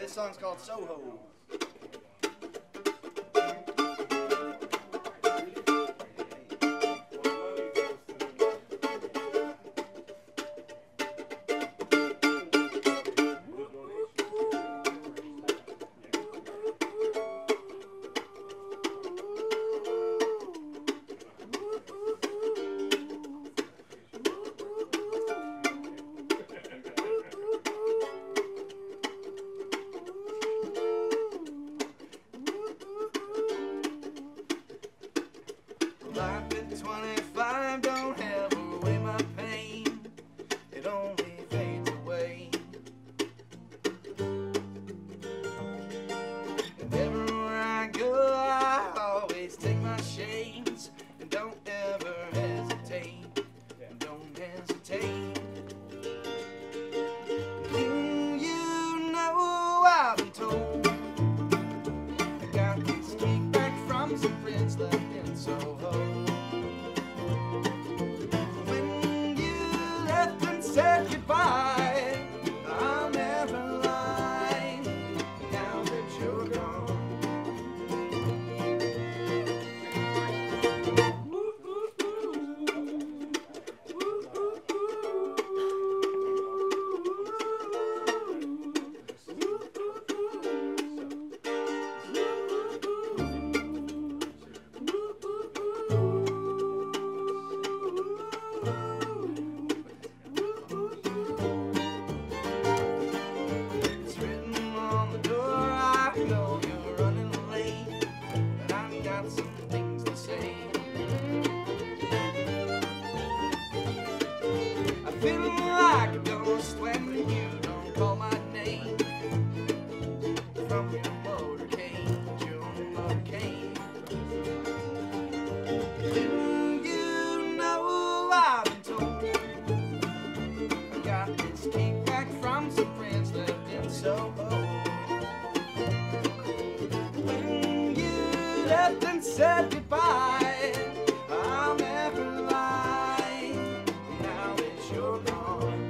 this song's called Soho. said goodbye. I'll never lie now that you're gone.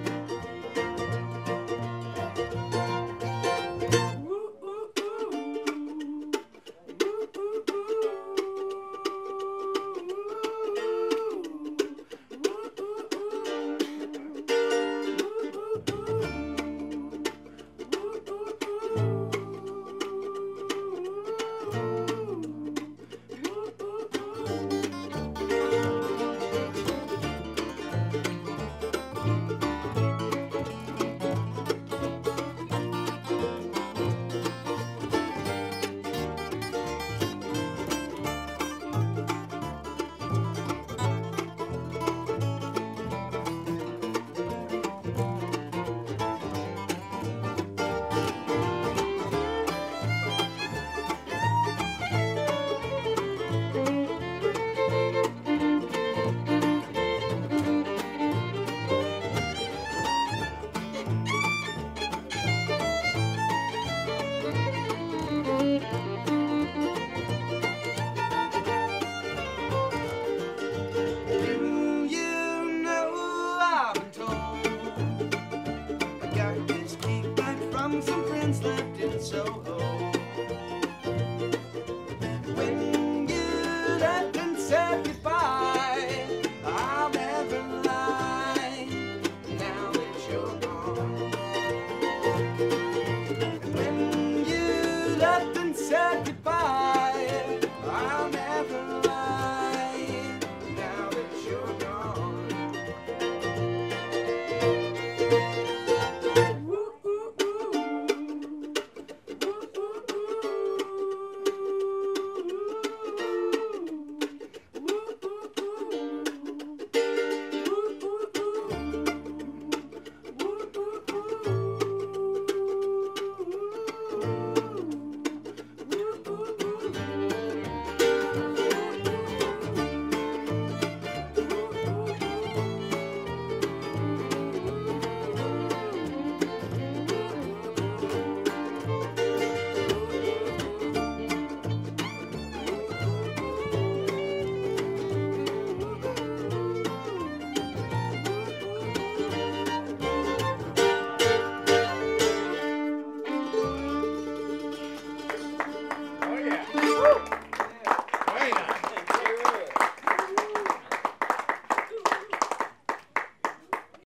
some friends left in Soho.